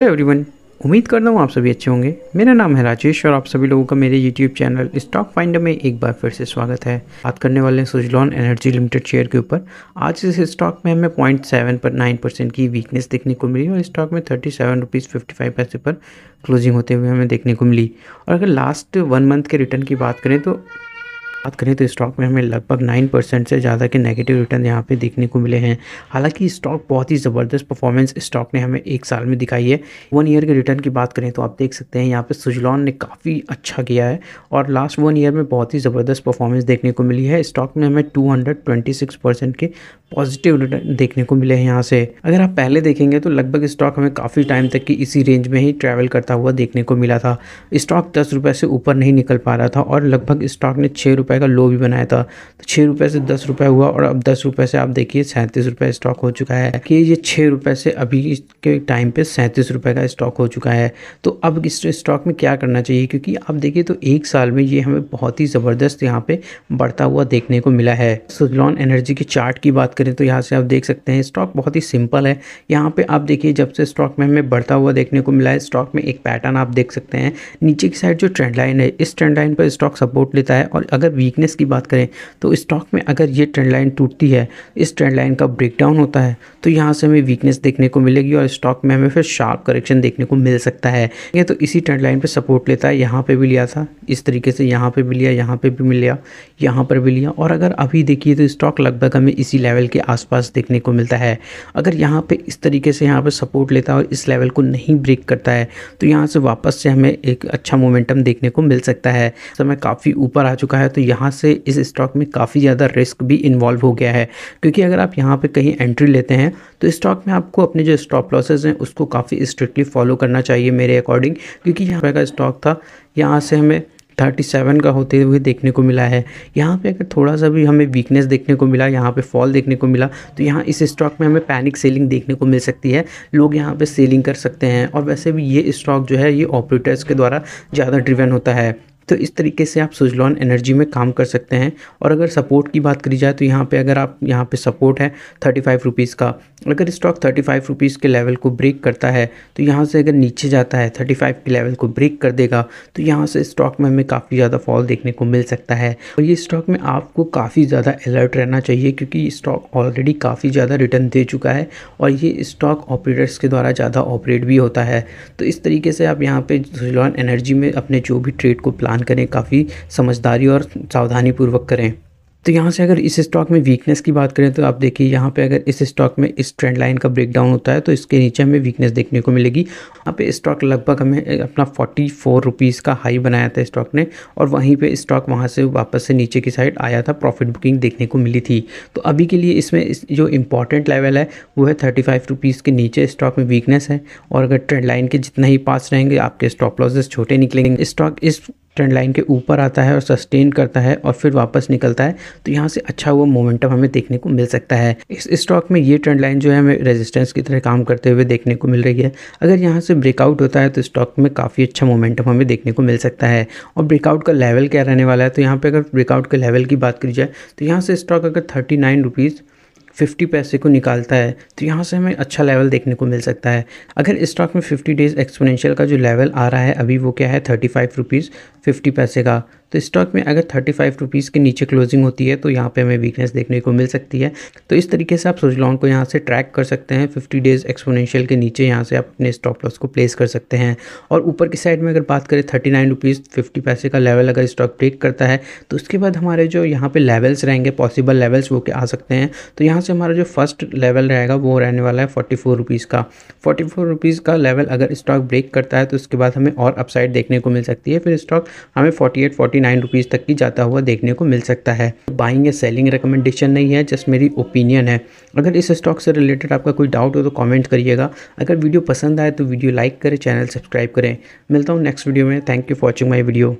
Everyone उम्मीद करता हूँ आप सभी अच्छे होंगे। मेरा नाम है राजेश और आप सभी लोगों का मेरे यूट्यूब चैनल स्टॉक फाइंडर में एक बार फिर से स्वागत है। बात करने वाले हैं सुजलॉन एनर्जी लिमिटेड शेयर के ऊपर। आज इस स्टॉक में हमें पॉइंट सेवन पर नाइन परसेंट की वीकनेस देखने को मिली और स्टॉक में thirty seven rupees fifty five पैसे पर क्लोजिंग होते हुए हमें देखने को मिली। और अगर लास्ट वन मंथ के रिटर्न की बात करें तो बात करें तो स्टॉक में हमें लगभग नाइन परसेंट से ज़्यादा के नेगेटिव रिटर्न यहाँ पे देखने को मिले हैं। हालाँकि स्टॉक बहुत ही ज़बरदस्त परफॉर्मेंस स्टॉक ने हमें एक साल में दिखाई है। वन ईयर के रिटर्न की बात करें तो आप देख सकते हैं यहाँ पे सुजलॉन ने काफ़ी अच्छा किया है और लास्ट वन ईयर में बहुत ही ज़बरदस्त परफॉर्मेंस देखने को मिली है। स्टॉक में हमें टू के पॉजिटिव रिटर्न देखने को मिले हैं यहाँ से। अगर आप पहले देखेंगे तो लगभग स्टॉक हमें काफ़ी टाइम तक की इसी रेंज में ही ट्रैवल करता हुआ देखने को मिला था। स्टॉक दस रुपये से ऊपर नहीं निकल पा रहा था और लगभग स्टॉक ने छः रुपये का लो भी बनाया था। तो छः रुपये से दस रुपये हुआ और अब दस रुपये से आप देखिए सैंतीस रुपये स्टॉक हो चुका है। कि ये छः रुपये से अभी के टाइम पे सैंतीस रुपये का स्टॉक हो चुका है। तो अब इस स्टॉक में क्या करना चाहिए? क्योंकि आप देखिए तो एक साल में ये हमें बहुत ही ज़बरदस्त यहाँ पे बढ़ता हुआ देखने को मिला है। सुजलॉन एनर्जी के चार्ट की बात करें तो यहाँ से आप देख सकते हैं स्टॉक बहुत ही सिंपल है। यहाँ पे आप देखिए, जब से स्टॉक में हमें बढ़ता हुआ देखने को मिला है स्टॉक में एक पैटर्न आप देख सकते हैं। नीचे की साइड जो ट्रेंड लाइन है, इस ट्रेंड लाइन पर स्टॉक सपोर्ट लेता है और अगर वीकनेस की बात करें तो स्टॉक में अगर ये ट्रेंड लाइन टूटती है, इस ट्रेंड लाइन का ब्रेकडाउन होता है तो यहाँ से हमें वीकनेस देखने को मिलेगी और स्टॉक में हमें फिर शार्प करेक्शन देखने को मिल सकता है। ये तो इसी ट्रेंड लाइन पर सपोर्ट लेता है, यहाँ पर भी लिया था, इस तरीके से यहाँ पर भी लिया, यहाँ पर भी मिल लिया यहाँ पर भी लिया। और अगर अभी देखिए तो स्टॉक लगभग हमें इसी लेवल के आसपास देखने को मिलता है। अगर यहाँ पे इस तरीके से यहाँ पे सपोर्ट लेता है और इस लेवल को नहीं ब्रेक करता है तो यहाँ से वापस से हमें एक अच्छा मोमेंटम देखने को मिल सकता है। समय काफ़ी ऊपर आ चुका है तो यहाँ से इस स्टॉक में काफ़ी ज़्यादा रिस्क भी इन्वॉल्व हो गया है। क्योंकि अगर आप यहाँ पर कहीं एंट्री लेते हैं तो स्टॉक में आपको अपने जो स्टॉप लॉसेज हैं, उसको काफ़ी स्ट्रिक्टली फॉलो करना चाहिए मेरे अकॉर्डिंग क्योंकि यहाँ का स्टॉक था, यहाँ से हमें थर्टी सेवन का होते हुए देखने को मिला है। यहाँ पे अगर थोड़ा सा भी हमें वीकनेस देखने को मिला, यहाँ पे फॉल देखने को मिला तो यहाँ इस स्टॉक में हमें पैनिक सेलिंग देखने को मिल सकती है। लोग यहाँ पे सेलिंग कर सकते हैं और वैसे भी ये स्टॉक जो है, ये ऑपरेटर्स के द्वारा ज़्यादा ड्रिवन होता है। तो इस तरीके से आप सुजलॉन एनर्जी में काम कर सकते हैं। और अगर सपोर्ट की बात करी जाए तो यहाँ पे अगर आप, यहाँ पे सपोर्ट है थर्टी फाइव रुपीज़ का, अगर स्टॉक थर्टी फाइव रुपीज़ के लेवल को ब्रेक करता है तो यहाँ से अगर नीचे जाता है थर्टी फाइव के लेवल को ब्रेक कर देगा तो यहाँ से स्टॉक में हमें काफ़ी ज़्यादा फॉल देखने को मिल सकता है। और ये स्टॉक में आपको काफ़ी ज़्यादा अलर्ट रहना चाहिए, क्योंकि स्टॉक ऑलरेडी काफ़ी ज़्यादा रिटर्न दे चुका है और ये स्टॉक ऑपरेटर्स के द्वारा ज़्यादा ऑपरेट भी होता है। तो इस तरीके से आप यहाँ पर सुजलॉन एनर्जी में अपने जो भी ट्रेड को प्लान करें, काफ़ी समझदारी और सावधानी पूर्वक करें। तो यहाँ से अगर इस स्टॉक में वीकनेस की बात करें तो आप देखिए यहाँ पे अगर इस स्टॉक में इस ट्रेंड लाइन का ब्रेकडाउन होता है तो इसके नीचे हमें वीकनेस देखने को मिलेगी। यहाँ पे स्टॉक लगभग हमें अपना फोर्टी फोर रुपीज़ का हाई बनाया था स्टॉक ने, और वहीं पे स्टॉक वहाँ से वापस से नीचे की साइड आया था प्रॉफिट बुकिंग देखने को मिली थी। तो अभी के लिए इसमें इस, जो इंपॉर्टेंट लेवल है, वो है थर्टी फाइव रुपीज़ के नीचे स्टॉक में वीकनेस है, और अगर ट्रेंड लाइन के जितना ही पास रहेंगे, आपके स्टॉप लॉसेस छोटे निकलेंगे। स्टॉक इस ट्रेंड लाइन के ऊपर आता है और सस्टेन करता है और फिर वापस निकलता है तो यहाँ से अच्छा हुआ मोमेंटम हमें देखने को मिल सकता है। इस स्टॉक में ये ट्रेंड लाइन जो है हमें रेजिस्टेंस की तरह काम करते हुए देखने को मिल रही है। अगर यहाँ से ब्रेकआउट होता है तो स्टॉक में काफ़ी अच्छा मोमेंटम हमें देखने को मिल सकता है। और ब्रेकआउट का लेवल क्या रहने वाला है तो यहाँ पर अगर ब्रेकआउट के लेवल की बात करी जाए तो यहाँ से स्टॉक अगर थर्टी नाइन रुपीज़ फिफ्टी पैसे को निकालता है तो यहाँ से हमें अच्छा लेवल देखने को मिल सकता है। अगर स्टॉक में फिफ्टी डेज़ एक्सपोनेंशियल का जो लेवल आ रहा है, अभी वो क्या है थर्टी फाइव रुपीज़ फिफ्टी पैसे का। तो स्टॉक में अगर थर्टी फाइव रुपीज़ के नीचे क्लोजिंग होती है तो यहाँ पे हमें वीकनेस देखने को मिल सकती है। तो इस तरीके से आप सुजलॉन को यहाँ से ट्रैक कर सकते हैं। फिफ्टी डेज़ एक्सपोनेंशियल के नीचे यहाँ से आप अपने स्टॉप लॉस को प्लेस कर सकते हैं। और ऊपर की साइड में अगर बात करें थर्टी नाइन रुपीज़ फिफ्टी पैसे का लेवल अगर स्टॉक ब्रेक करता है तो उसके बाद हमारे जो यहाँ पर लेवल्स रहेंगे पॉसिबल लेवल्स वो के आ सकते हैं। तो यहाँ से हमारा जो फ़र्स्ट लेवल रहेगा, वो रहने वाला है फोर्टी फोर रुपीज़ का। फोर्टी फोर रुपीज़ का लेवल अगर स्टॉक ब्रेक करता है तो उसके बाद हमें और अपसाइड देखने को मिल सकती है। फिर स्टॉक हमें forty eight forty nine rupees तक की जाता हुआ देखने को मिल सकता है। बाइंग या सेलिंग रिकमेंडेशन नहीं है जस्ट मेरी ओपिनियन है। अगर इस स्टॉक से रिलेटेड आपका कोई डाउट हो तो कॉमेंट करिएगा। अगर वीडियो पसंद आए तो वीडियो लाइक करें चैनल सब्सक्राइब करें। मिलता हूँ नेक्स्ट वीडियो में। Thank you for watching my video